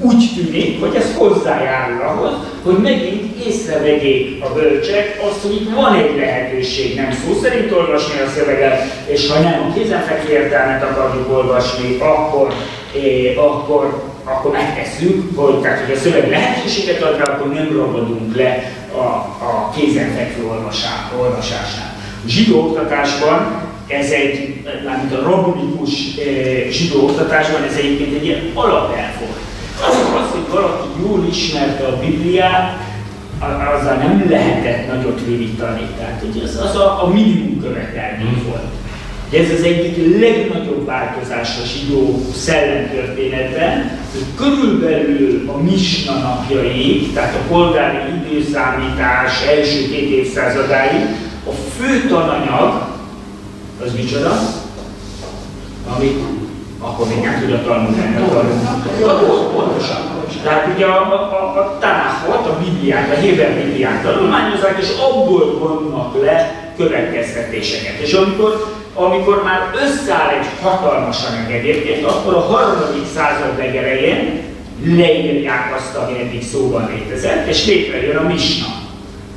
úgy tűnik, hogy ez hozzájárul ahhoz, hogy megint észrevegyék a bölcsek azt, hogy itt van egy lehetőség nem szó szerint olvasni a szöveget, és ha nem a kézenfekvő értelmet akarjuk olvasni, akkor, eh, akkor, akkor megtesszük, hogy, tehát, hogy a szöveg lehetőséget ad rá, akkor nem ragadunk le a, a kézenfekvő olvasásnál. A zsidó oktatásban ez egy, mármint a rabbinikus eh, zsidó oktatásban ez egyébként egy ilyen alapelv volt. Az, az, hogy valaki jól ismerte a Bibliát, azzal nem lehetett nagyot védítani. Tehát hogy az, az a, a minimum követelmény volt. Ez az egyik legnagyobb változás a zsidó szellemtörténetben, hogy körülbelül a Misna napjai, tehát a polgári időszámítás első két évszázadáig a fő tananyag, az micsoda? Amit akkor még nem tudott tanulni a Talmud. Pontosan. Tehát ugye a, a, a Tanáhot, a Bibliát, a Héber Bibliát tanulmányozzák, és abból vannak le következtetéseket. És amikor, amikor már összeáll egy hatalmas anyag egyébként, akkor a harmadik század legelején leírják azt, ami eddig szóban létezett, és létrejön a misna.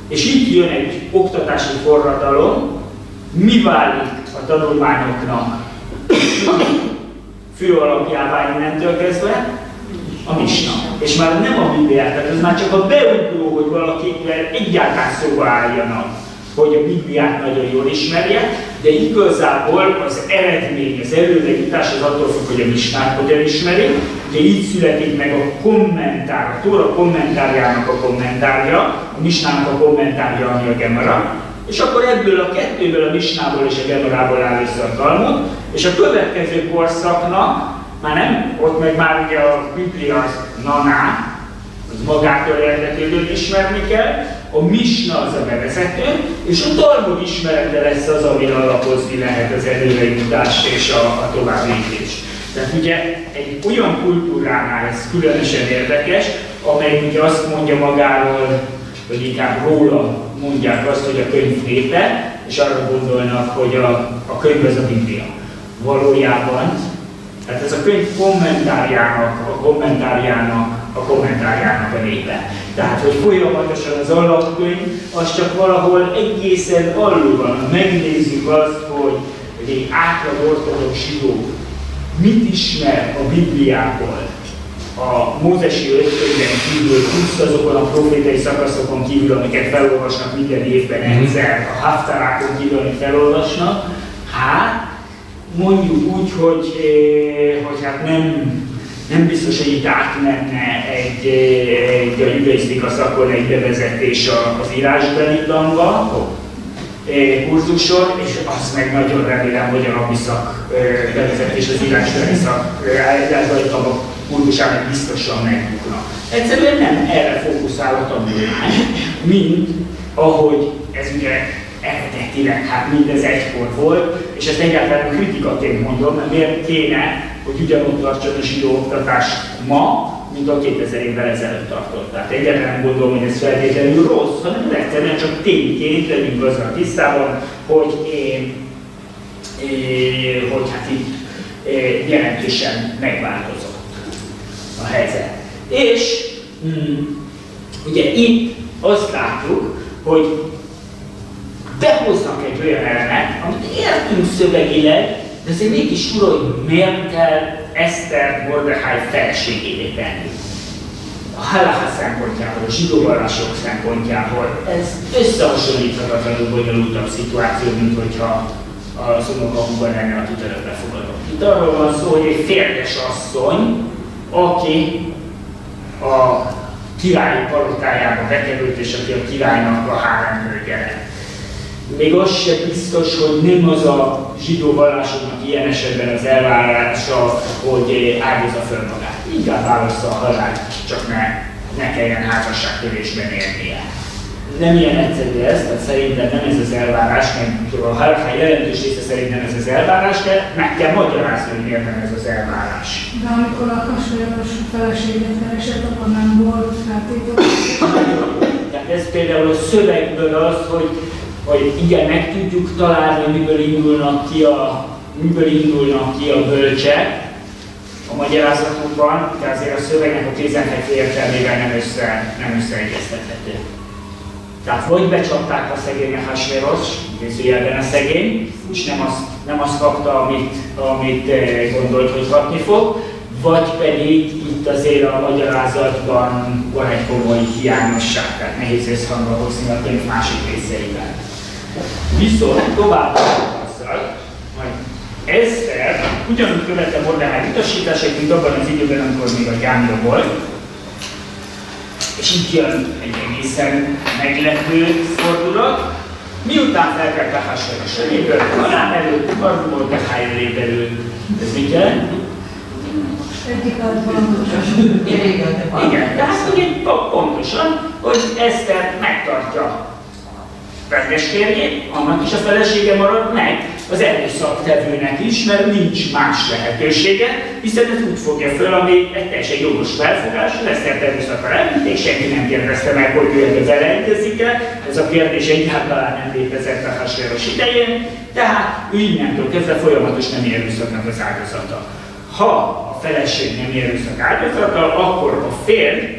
És itt jön egy oktatási forradalom, mi válik a tanulmányoknak fő alapjává innentől kezdve, a misna. És már nem a Bibliát, tehát ez már csak a beugró, hogy valakivel egyáltalán szóba álljanak, hogy a Bibliát nagyon jól ismerje, de igazából az eredmény, az előlegítás az attól függ, hogy a misnát hogyan ismeri. Ugye így születik meg a kommentár, a Tóra kommentárjának a kommentárja, a misnának a kommentárja, ami a Gemara, és akkor ebből a kettőből, a misnából és a Gemarából áll össze a Talmud, és a következő korszaknak már nem, ott meg már ugye a Biblia az naná, az magától értetődőt ismerni kell, a misna az a bevezető, és a Talmud ismerete lesz az, amire alapozni lehet az előrejutást és a, a továbblépést. Tehát ugye egy olyan kultúránál ez különösen érdekes, amely ugye azt mondja magáról, vagy inkább róla mondják azt, hogy a könyv népe, és arra gondolnak, hogy a, a könyv az a Biblia. Valójában, tehát ez a könyv kommentárjának, a kommentárjának, a kommentárjának a népe. Tehát, hogy folyamatosan az alapkönyv, az csak valahol egészen alul van. Megnézzük azt, hogy egy átlag ortodox zsidó mit ismer a Bibliából, a mózesi ötkönyvben kívül, plusz azokon a profétai szakaszokon kívül, amiket felolvasnak minden évben egyszer, a haftarákon kívül, amit felolvasnak, hát mondjuk úgy, hogy, eh, hogy hát nem, nem biztos, hogy itt átmenne egy, eh, egy a judaisztika szakon egy bevezetés az írásbeli tanba, eh, kurzusor, és azt meg nagyon remélem, hogy a rabbi szak bevezetés az írásbeli szak tanba kurdusának biztosan megbukna. Egyszerűen nem erre fókuszál a tanulmány, mint ahogy ez ugye eredetileg, hát mindez egykor volt, és ezt egyáltalán kritikaként mondom, mert miért kéne, hogy ugyanott tartson a zsidó oktatás ma, mint a 2000 évvel ezelőtt tartott. Tehát egyáltalán nem gondolom, hogy ez feltétlenül rossz, hanem egyszerűen csak tényként legyünk azzal tisztában, hogy én, hogy hát így jelentősen megváltozott a helyzet. És mm, ugye itt azt látjuk, hogy behoznak egy olyan elemet, amit értünk szövegileg, de azért mégis tudom, hogy miért kell Eszter Mordechai felségévé tenni. A halacha szempontjából, a zsidó vallások szempontjából ez összehasonlíthatatlanul bonyolultabb szituáció, mint hogyha az unokahuban lenne a tütörökbe fogadott. Itt arról van szó, hogy egy férjes asszony aki a királyi palotájába bekerült, és aki a királynak a háromhölgye lett. Még az sem biztos, hogy nem az a zsidó vallásoknak ilyen esetben az elvárása, hogy áldozza föl magát. Inkább válaszza a halált, csak ne, ne kelljen házasságtörésben élnie nem ilyen egyszerű ez, tehát szerintem nem ez az elvárás, mert a halaká jelentős része szerint nem ez az elvárás, de meg kell magyarázni, hogy miért nem ez az elvárás. De amikor a kasajos feleséget keresett, akkor nem volt feltétlenül. Tehát ez például a szövegből az, hogy, hogy igen, meg tudjuk találni, miből indulnak ki a, miből indulnak ki a bölcsek, a magyarázatokban, de azért a szövegnek a kézenfekvő értelmével nem, össze, nem összeegyeztethető. Tehát vagy becsapták a szegény a Hasvéros, idézőjelben a szegény, és nem azt, nem azt kapta, amit, amit eh, gondolt, hogy kapni fog, vagy pedig itt azért a magyarázatban van egy komoly hiányosság, tehát nehéz összhangba hozni a könyv másik részeivel. Viszont tovább azzal, hogy Eszter ugyanúgy követte Mordehely utasításait, mint abban az időben, amikor még a gyámja volt, és így jön egy egészen meglepő fordulat. Miután felkelt a hasonló a halál előtt, Barnumor Behály elé Ez mit jelent? Igen, de hát ugye pontosan, hogy Eszter megtartja férjét, annak is a felesége marad meg, az erőszaktevőnek is, mert nincs más lehetősége, hiszen ez úgy fogja föl, ami egy teljesen jogos felfogás, hogy ezt erőszakra elvitték, senki nem kérdezte meg, hogy ő ebbe beleegyezik-e, ez a kérdés egyáltalán nem létezett a hasonlós idején, tehát ő innentől kezdve folyamatos nem erőszaknak az áldozata. Ha a feleség nem erőszak áldozata, akkor a férj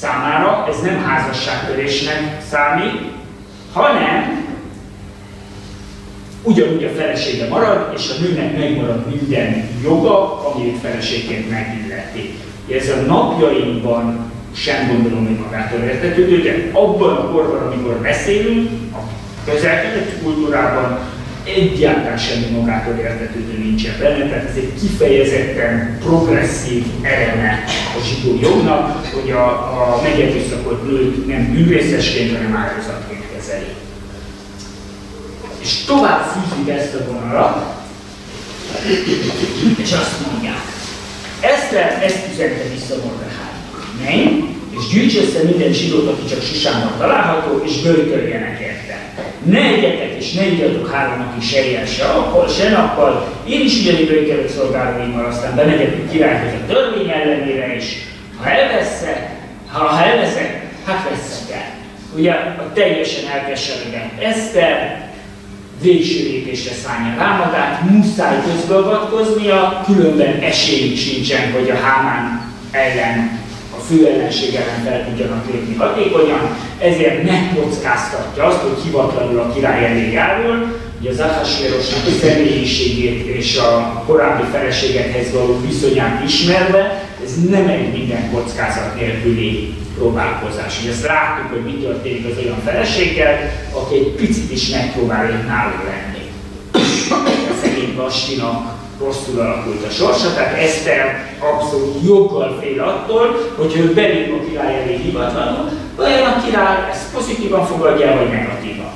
számára ez nem házasságtörésnek számít, hanem ugyanúgy a felesége marad, és a nőnek megmarad minden joga, amit feleségként megilleti. Ez a napjainkban sem gondolom, hogy magától értetődő, de abban a korban, amikor beszélünk, a közel kultúrában egyáltalán semmi magától értetődő nincsen benne, tehát ez egy kifejezetten progresszív eleme a zsidó jognak, hogy a, a megerőszakolt nőt nem bűnrészesként, hanem áldozatként kezeli és tovább fűzik ezt a vonalat, és azt mondják, ezt, ezt üzente vissza Mordechai. És gyűjts össze minden zsidót, aki csak Susánban található, és bőtöljenek érte. Ne egyetek és ne igyatok háromnak is se se akkor, se nappal. Én is ugyanígy bőkelök szolgálóimmal, aztán bemegyek királyhoz a törvény ellenére is. Ha elveszek, ha, ha elveszek, hát veszek el. Ugye a teljesen elkeseredett Eszter végső lépésre szállja rámadát, muszáj közbeavatkoznia, különben esélyük sincsen, hogy a Hámán ellen a fő ellenség ellen fel tudjanak lépni hatékonyan, ezért megkockáztatja azt, hogy hivatlanul a király elé járul, hogy az Ahasvérosnak a személyiségét és a korábbi feleségekhez való viszonyát ismerve, ez nem egy minden kockázat nélküli próbálkozás. Ugye ezt láttuk, hogy mi történik az olyan feleséggel, aki egy picit is megpróbál náluk lenni. A szegény Bastinak rosszul alakult a sorsa, tehát Eszter abszolút joggal fél attól, hogy ő belép a király elé hivatlanul, vajon a király ezt pozitívan fogadja, vagy negatívan.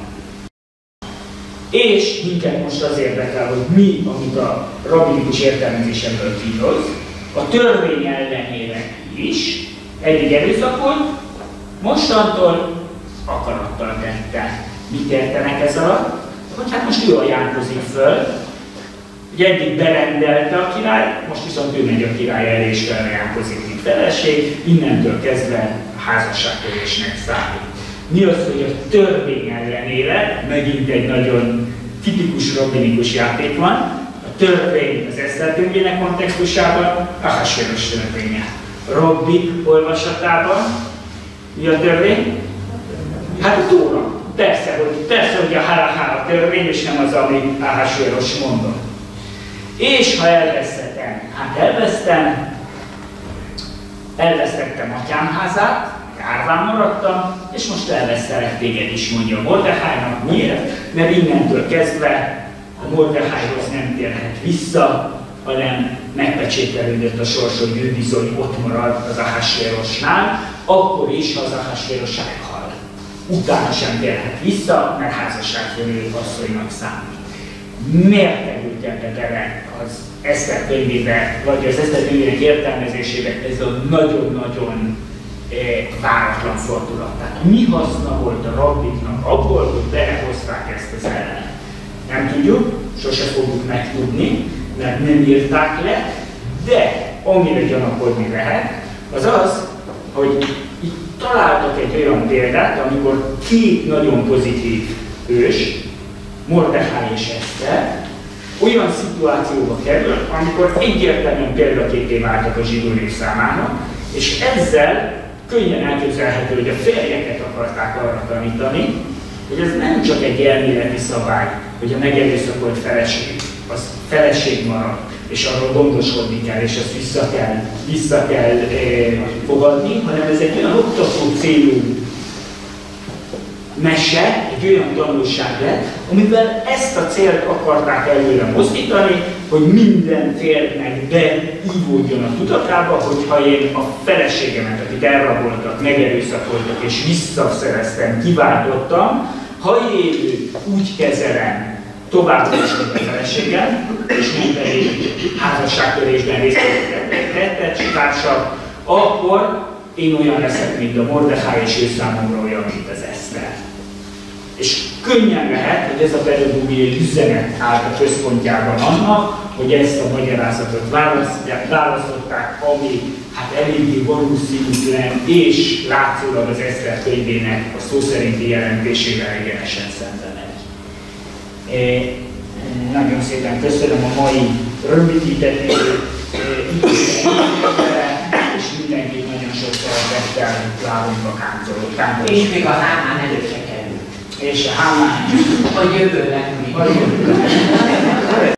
És minket most az érdekel, hogy mi, amit a rabinikus értelmezésemből kihoz, a törvény ellenére is, eddig erőszakolt, mostantól akarattal tette. Mit értenek ez alatt? Hogy hát most ő ajánlkozik föl, Ugye eddig berendelte a király, most viszont ő megy a király elé és felajánlkozik, mint feleség, innentől kezdve a házasságtörésnek számít. Mi az, hogy a törvény ellenére, megint egy nagyon tipikus rabinikus játék van, a törvény az Eszter kontextusában, Ahasveros törvénye. Rabbi olvasatában, mi a törvény? Hát a Tóra. Persze, hogy, persze, hogy a halaká a törvény, és nem az, amit Ahasveros mondott. És ha elvesztetem, hát elvesztem, elvesztettem atyám házát, árván maradtam, és most elvesztelek téged is, mondja Mordechájnak. Miért? Mert innentől kezdve a Mordechájhoz nem térhet vissza, hanem megpecsételődött a sors, hogy ő bizony ott marad az Ahasvérosnál, akkor is, ha az Ahasvéros meghal. Utána sem térhet vissza, mert házasságfőnő asszonynak számít. Ebbe bele az Eszter könyvébe, vagy az Eszter könyvének értelmezésébe ez a nagyon-nagyon eh, váratlan fordulat. Tehát mi haszna volt a rabbiknak abból, hogy belehozták ezt az ellenet? Nem tudjuk, sose fogjuk megtudni, mert nem írták le, de amire gyanakodni lehet, az az, hogy itt találtak egy olyan példát, amikor két nagyon pozitív ős, Mordechai és Eszter, olyan szituációba kerül, amikor egyértelműen példaképé váltak a zsidó nép és ezzel könnyen elképzelhető, hogy a férjeket akarták arra tanítani, hogy ez nem csak egy elméleti szabály, hogy a megerőszakolt feleség, az feleség marad, és arról gondoskodni kell, és ezt vissza kell, vissza kell eh, fogadni, hanem ez egy olyan oktató célú mese, egy olyan tanulság lett, amivel ezt a célt akarták előre mozdítani, hogy minden férnek beívódjon a tudatába, hogy ha én a feleségemet, akit elraboltak, megerőszakoltak és visszaszereztem, kiváltottam, ha én úgy kezelem továbbra is, a feleségem, és nem pedig házasságtörésben részt vettek társak, akkor én olyan leszek, mint a Mordechai, és ő számomra olyan, mint az Eszter. És könnyen lehet, hogy ez a pedagógiai üzenet állt a központjában annak, hogy ezt a magyarázatot választották, ami hát eléggé valószínűtlen, és látszólag az Eszter könyvének a szó szerinti jelentésével egyenesen szembe megy. É, nagyon szépen köszönöm a mai rövidített és mindenkit nagyon sok szeretettel várunk a kántorot. És még a hámán kerül. És hámán. Vagy jövőleg még.